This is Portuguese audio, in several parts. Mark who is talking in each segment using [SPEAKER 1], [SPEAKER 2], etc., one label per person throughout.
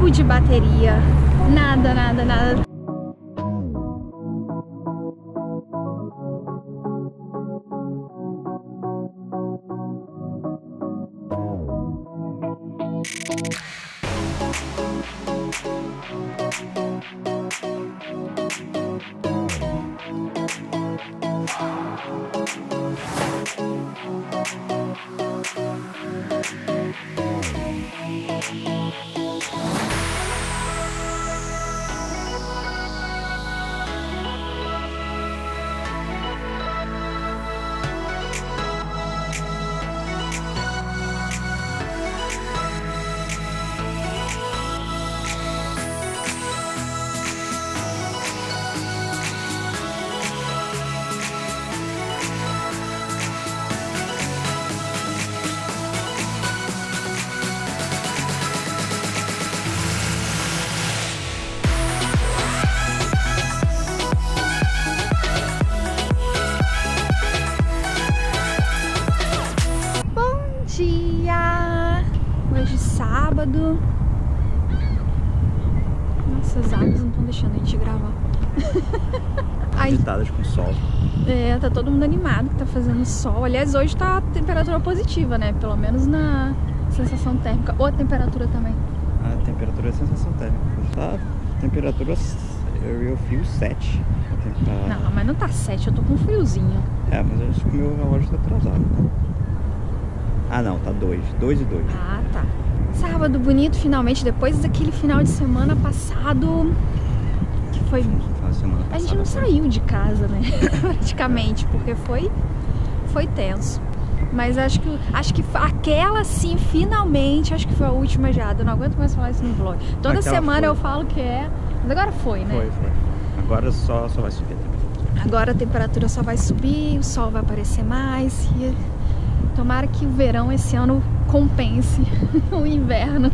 [SPEAKER 1] pingo de bateria. Nada, nada, nada. Bom sábado. Nossa, as árvores não estão deixando a gente gravar.
[SPEAKER 2] Agitadas com sol.
[SPEAKER 1] é, tá todo mundo animado que tá fazendo sol. Aliás, hoje tá temperatura positiva, né? Pelo menos na sensação térmica. Ou a temperatura também.
[SPEAKER 2] A temperatura é sensação térmica. Tá temperatura eu, fio 7. Tá...
[SPEAKER 1] Não, mas não tá 7, eu tô com um friozinho.
[SPEAKER 2] É, mas acho que o meu relógio tá atrasado. Tá? Ah não, tá 2. 2 e 2.
[SPEAKER 1] Ah, tá. Sábado bonito, finalmente, depois daquele final de semana passado que foi
[SPEAKER 2] A,
[SPEAKER 1] gente não saiu de casa, né? Praticamente, porque foi foi tenso. Mas acho que acho que aquela sim, finalmente, acho que foi a última jada. Eu não aguento mais falar isso no vlog. Toda
[SPEAKER 2] Aquela
[SPEAKER 1] semana
[SPEAKER 2] foi.
[SPEAKER 1] eu falo que é, mas agora foi, né?
[SPEAKER 2] Foi, foi. Agora só, só vai subir.
[SPEAKER 1] Agora a temperatura só vai subir, o sol vai aparecer mais e tomara que o verão esse ano compense o inverno.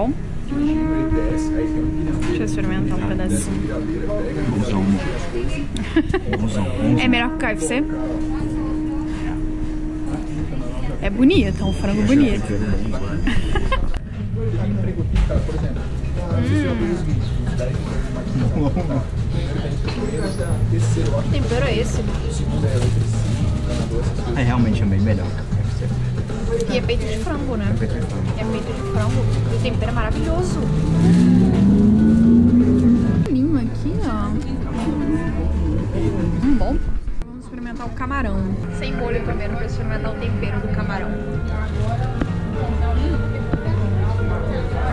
[SPEAKER 1] Bom? Deixa eu experimentar um pedacinho. É melhor que o KFC? É bonito, é um frango bonito. Que tempero é esse?
[SPEAKER 2] É realmente é bem melhor.
[SPEAKER 1] É peito de frango, né?
[SPEAKER 2] Feito de frango.
[SPEAKER 1] É peito de frango. E o tempero é maravilhoso. Lindo aqui, ó. Hum, bom. Vamos experimentar o camarão. Sem molho primeiro pra experimentar o tempero do camarão.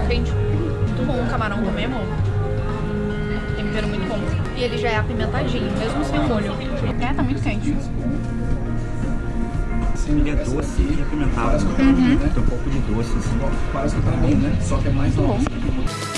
[SPEAKER 1] Gente, muito bom o camarão também, amor. Tempero muito bom. E ele já é apimentadinho, mesmo sem molho. É, tá muito quente.
[SPEAKER 2] Sim, ele é doce e apimentado. Tem um pouco de doce, assim.
[SPEAKER 3] Quase que tá bom, né? Só que é mais
[SPEAKER 1] Muito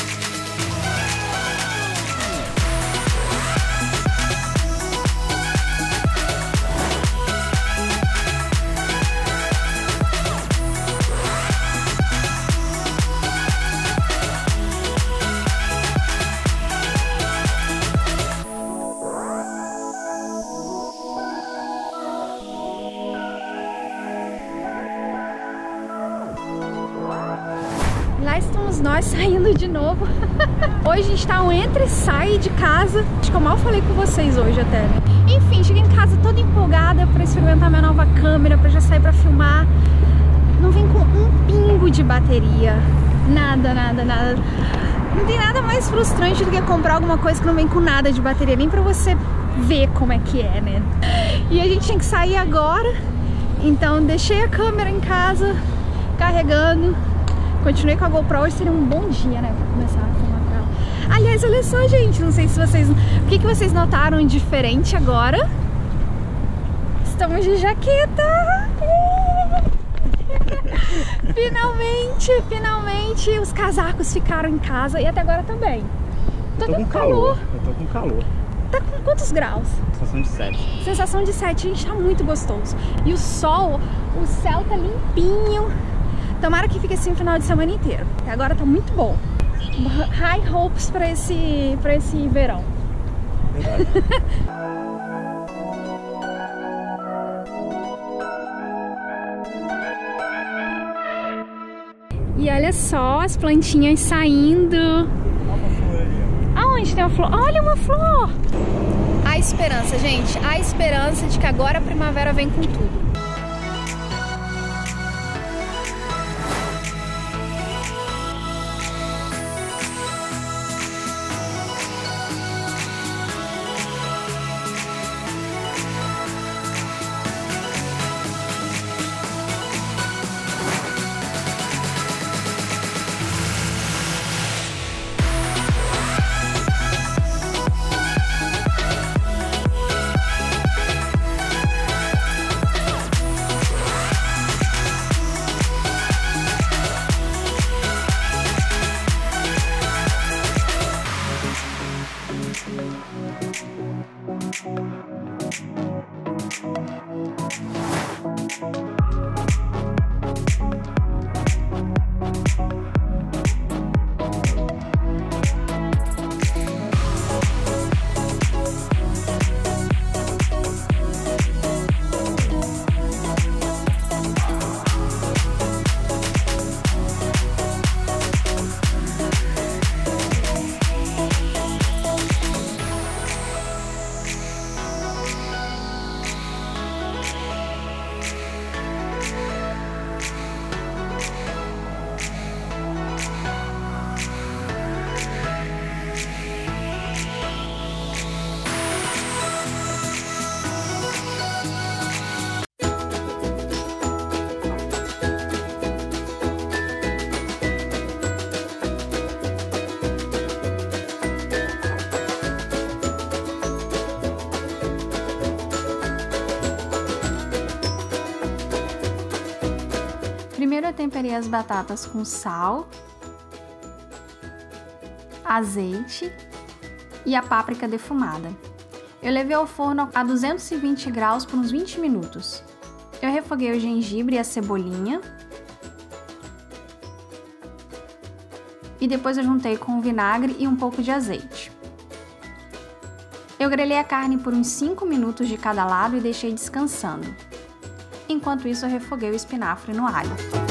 [SPEAKER 1] saindo de novo. hoje a gente tá um entre e sai de casa. Acho que eu mal falei com vocês hoje até, né? Enfim, cheguei em casa toda empolgada pra experimentar minha nova câmera, pra já sair pra filmar. Não vem com um pingo de bateria. Nada, nada, nada. Não tem nada mais frustrante do que comprar alguma coisa que não vem com nada de bateria, nem pra você ver como é que é, né? E a gente tinha que sair agora, então deixei a câmera em casa, carregando. Continuei com a GoPro, hoje seria um bom dia, né, pra começar a filmar com ela. Aliás, olha só, gente, não sei se vocês... O que, que vocês notaram diferente agora? Estamos de jaqueta! finalmente, finalmente os casacos ficaram em casa e até agora também.
[SPEAKER 2] Tô, tô com calor. calor. Eu tô com calor.
[SPEAKER 1] Tá com quantos graus?
[SPEAKER 2] Sensação de 7.
[SPEAKER 1] Sensação de 7, gente, tá muito gostoso. E o sol, o céu tá limpinho. Tomara que fique assim o final de semana inteiro. Até agora tá muito bom. High hopes pra esse, pra esse verão. Verdade. E olha só as plantinhas saindo. Aonde tem uma flor? Olha uma flor! A esperança, gente. A esperança de que agora a primavera vem com tudo. Primeiro temperei as batatas com sal, azeite e a páprica defumada. Eu levei ao forno a 220 graus por uns 20 minutos. Eu refoguei o gengibre e a cebolinha. E depois eu juntei com o vinagre e um pouco de azeite. Eu grelhei a carne por uns 5 minutos de cada lado e deixei descansando. Enquanto isso, eu refoguei o espinafre no alho.